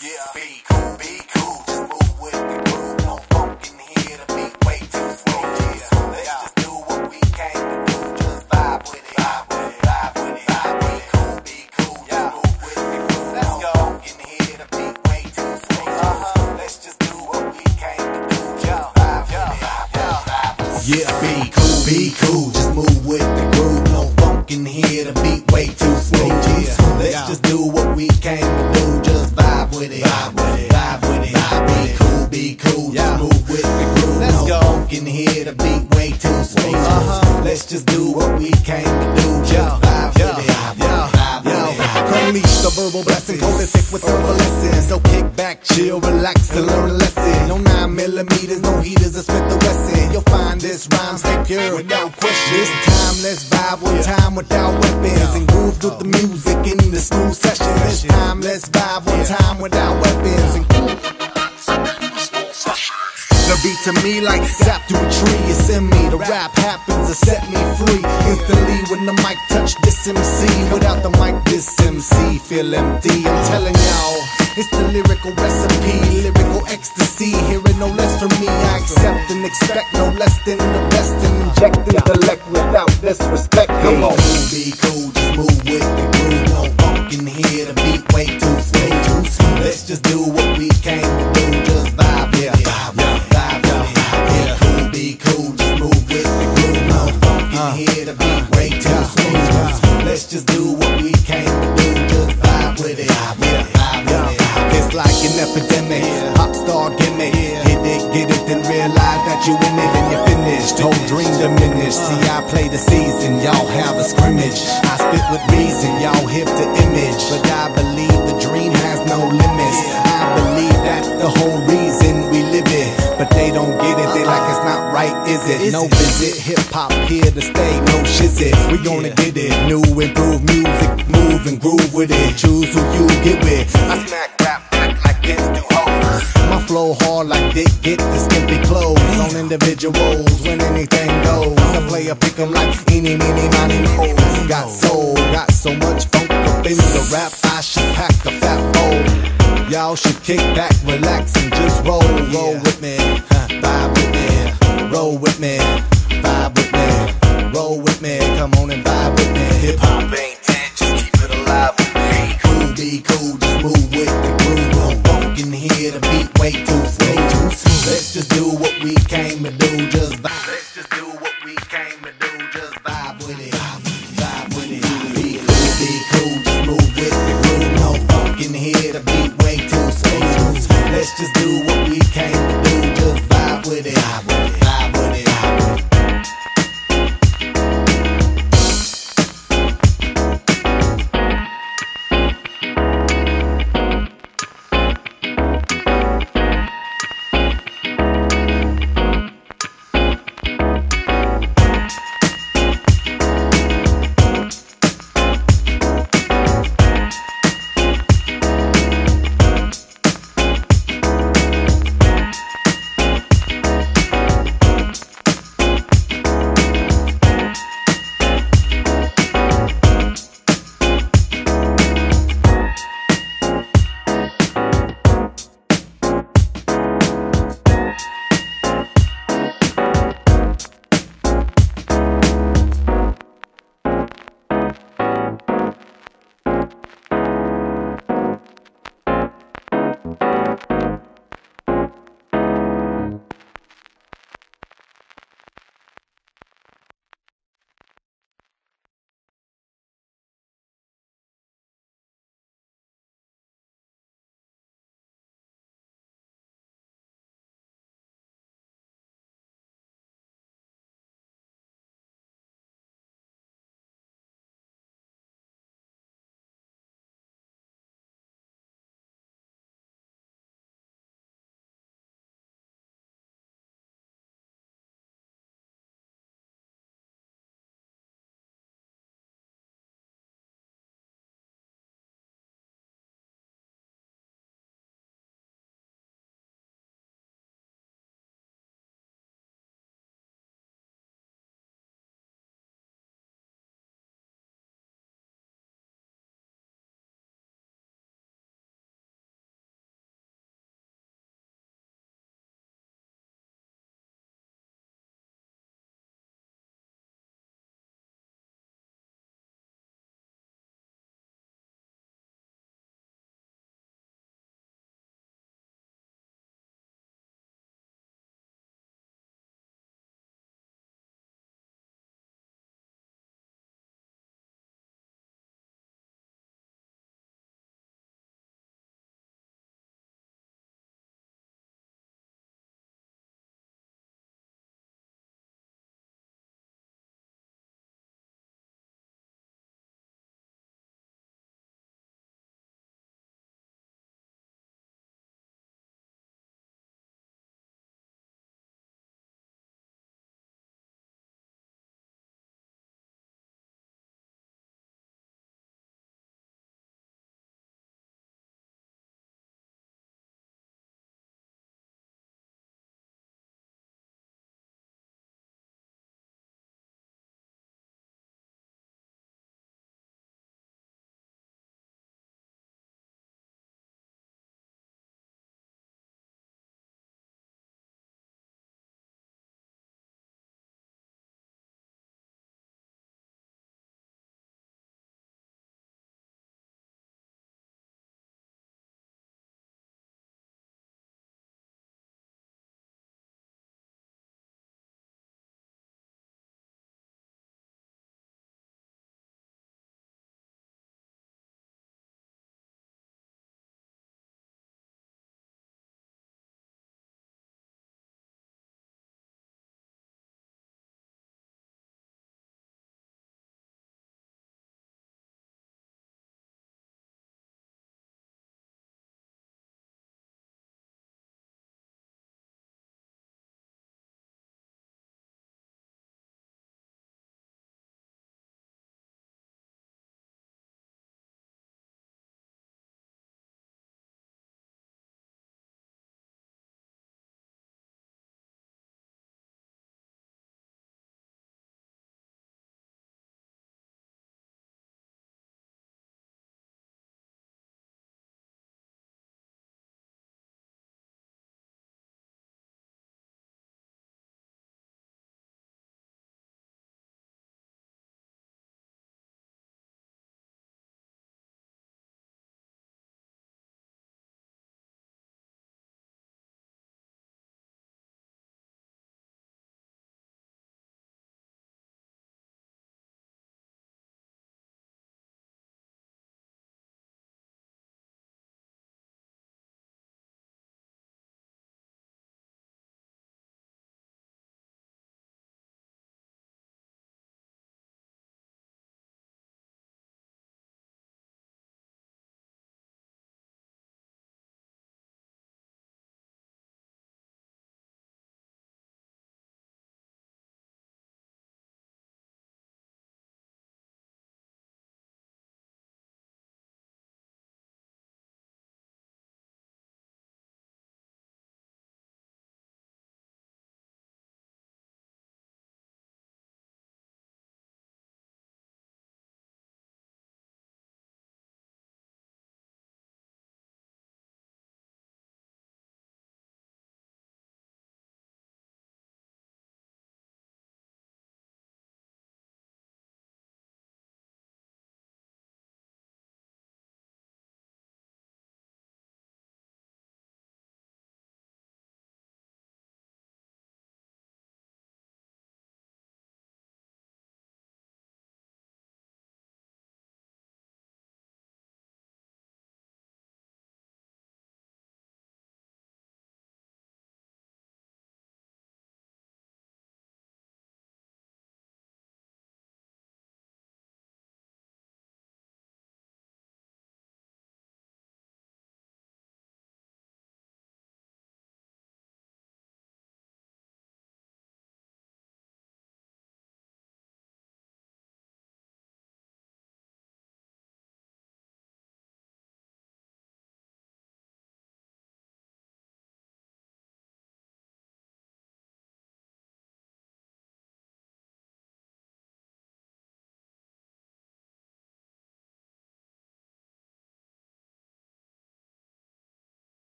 Yeah, be cool, be cool. Just move with the groove. No funk in here. The beat way too slow. Yeah, let's just do what we came to do. Just vibe with it, vibe with it, vibe with it. Vibe with it. Cool, be cool. Just move with the groove. Let's go. Funk in here. The beat way too slow. Uh-huh. Let's just do what we came to do. Just vibe with it, vibe with it, vibe with it. Yeah, be cool, be cool, just move way. Uh-huh. Let's just do what we came to do. Just vibe Yo, with it, yo, vibe yo. with it. Unleash the verbal blessing, coated thick with herbal lessons. So kick back, chill, relax, and learn a lesson. No nine millimeters, no heaters, or Smith the Wesson. You'll find this rhyme stay pure without question. This time, let's vibe one time without weapons and groove through the music in the school session. This time, let's vibe one time without weapons to me like sap through a tree. It's in me. The rap happens to set me free. Instantly when the mic touch this MC. Without the mic, this MC feel empty. I'm telling y'all, it's the lyrical recipe, lyrical ecstasy. Hearing no less from me, I accept and expect no less than the best and inject intellect without disrespect. Come on. Cool, be cool, just move with the groove. No funk in here, the beat way. Too smooth. Let's just do what we came to do. Scrimmage. I spit with reason, y'all hip to image. But I believe the dream has no limits. I believe that's the whole reason we live it. But they don't get it, they like it's not right, is it? No visit, hip hop here to stay, no shizit. We gonna get it, new improved music, move and groove with it. Choose who you get with. I smack rap back like this do hoes. My flow hard like dick, get the on individuals when anything goes. The player pick 'em like eeny, meeny, miny, mo. Got soul, got so much funk up in the rap, I should pack a fat bowl. Y'all should kick back, relax, and just roll, roll with me, vibe with me, roll with me,